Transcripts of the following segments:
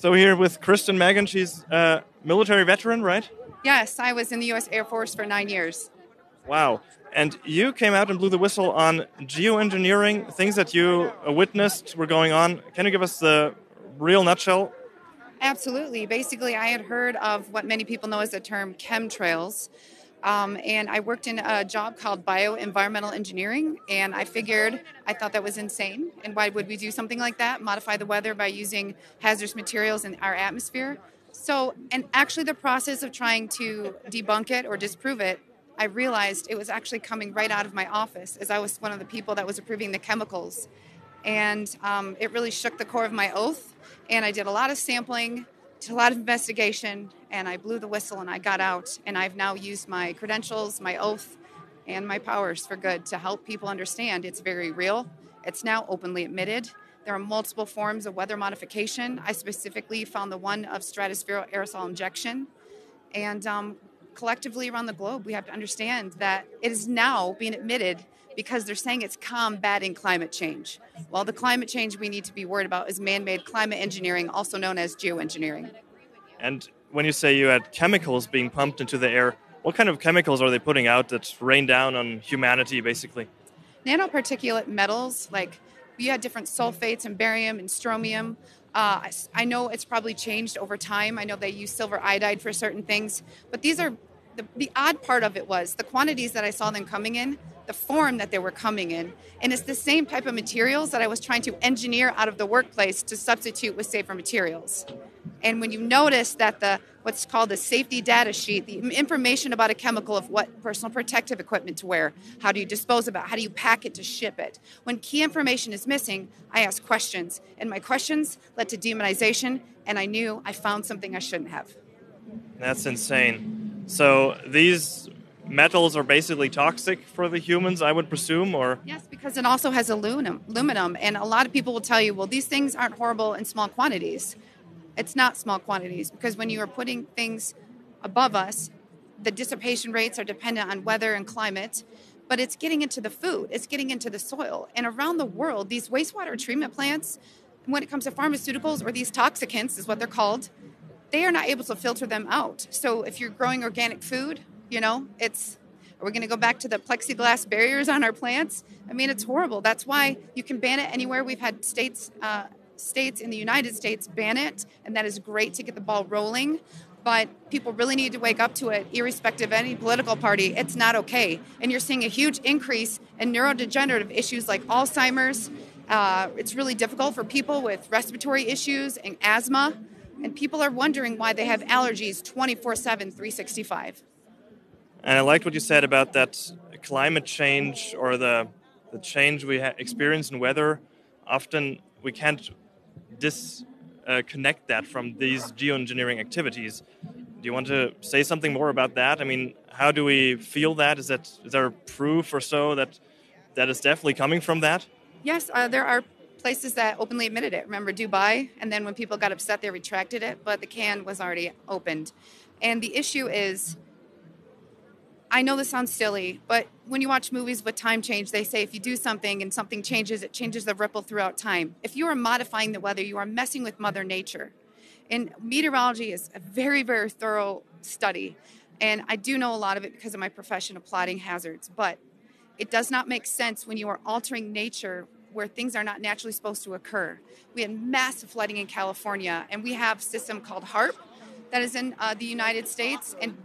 So here with Kristen Meghan, she's a military veteran, right? Yes, I was in the U.S. Air Force for nine years. Wow. And you came out and blew the whistle on geoengineering, things that you witnessed were going on. Can you give us the real nutshell? Absolutely. Basically, I had heard of what many people know as the term chemtrails. Um, and I worked in a job called bioenvironmental engineering, and I figured I thought that was insane. And why would we do something like that? Modify the weather by using hazardous materials in our atmosphere. So, and actually, the process of trying to debunk it or disprove it, I realized it was actually coming right out of my office as I was one of the people that was approving the chemicals. And um, it really shook the core of my oath. And I did a lot of sampling did a lot of investigation and I blew the whistle and I got out. And I've now used my credentials, my oath, and my powers for good to help people understand it's very real. It's now openly admitted. There are multiple forms of weather modification. I specifically found the one of stratospheric aerosol injection. And um, collectively around the globe, we have to understand that it is now being admitted because they're saying it's combating climate change. Well, the climate change we need to be worried about is man made climate engineering, also known as geoengineering. And when you say you had chemicals being pumped into the air, what kind of chemicals are they putting out that rain down on humanity, basically? Nanoparticulate metals, like you had different sulfates and barium and strontium. Uh, I know it's probably changed over time. I know they use silver iodide for certain things, but these are the, the odd part of it was the quantities that I saw them coming in the form that they were coming in. And it's the same type of materials that I was trying to engineer out of the workplace to substitute with safer materials. And when you notice that the what's called the safety data sheet, the information about a chemical of what personal protective equipment to wear, how do you dispose it, how do you pack it to ship it. When key information is missing, I ask questions, and my questions led to demonization, and I knew I found something I shouldn't have. That's insane. So these metals are basically toxic for the humans, I would presume, or yes, because it also has aluminum. Aluminum, and a lot of people will tell you, well, these things aren't horrible in small quantities. It's not small quantities because when you are putting things above us, the dissipation rates are dependent on weather and climate. But it's getting into the food, it's getting into the soil. And around the world, these wastewater treatment plants, when it comes to pharmaceuticals or these toxicants, is what they're called, they are not able to filter them out. So if you're growing organic food, you know, it's are we going to go back to the plexiglass barriers on our plants? I mean, it's horrible. That's why you can ban it anywhere. We've had states uh, states in the United States ban it, and that is great to get the ball rolling. But people really need to wake up to it, irrespective of any political party. It's not okay. And you're seeing a huge increase in neurodegenerative issues like Alzheimer's. Uh, it's really difficult for people with respiratory issues and asthma. And people are wondering why they have allergies 24 7, 365. And I liked what you said about that climate change or the the change we experience in weather. Often we can't disconnect uh, that from these geoengineering activities. Do you want to say something more about that? I mean, how do we feel that? Is that is there proof or so that that is definitely coming from that? Yes, uh, there are places that openly admitted it. Remember Dubai, and then when people got upset, they retracted it, but the can was already opened. And the issue is I know this sounds silly, but when you watch movies with time change, they say if you do something and something changes, it changes the ripple throughout time. If you are modifying the weather, you are messing with Mother Nature. And meteorology is a very, very thorough study. And I do know a lot of it because of my profession of plotting hazards. But it does not make sense when you are altering nature where things are not naturally supposed to occur. We had massive flooding in California, and we have a system called HAARP that is in uh, the United States. And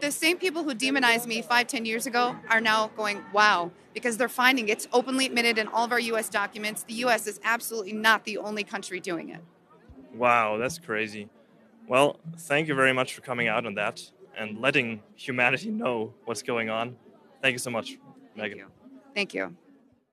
the same people who demonized me five, ten years ago are now going, wow, because they're finding it's openly admitted in all of our U.S. documents. The U.S. is absolutely not the only country doing it. Wow, that's crazy. Well, thank you very much for coming out on that and letting humanity know what's going on. Thank you so much, Meghan. Thank you. Thank you.